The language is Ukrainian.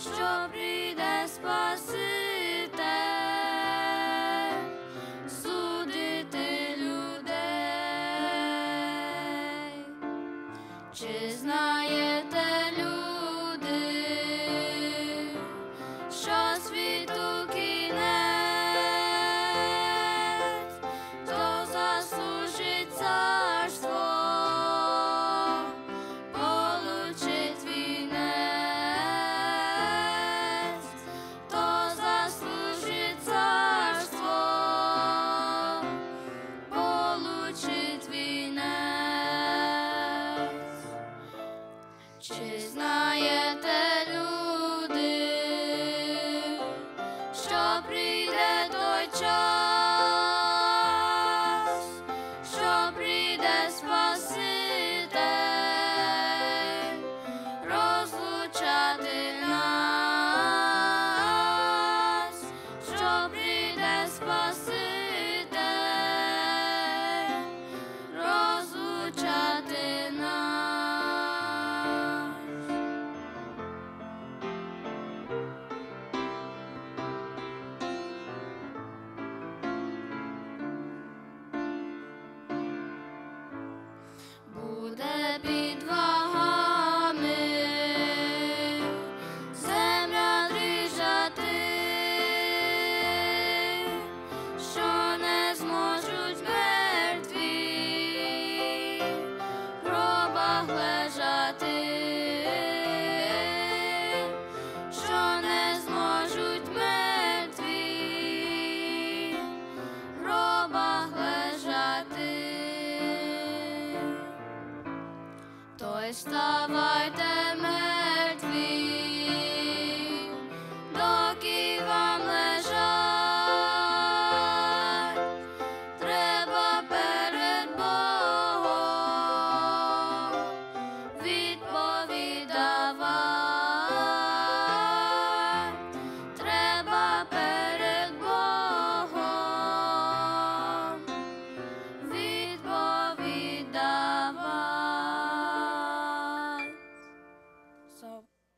що прийде Спаситель судити людей, чи знаєте? Чи знаєте люди, що при Just a our